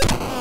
you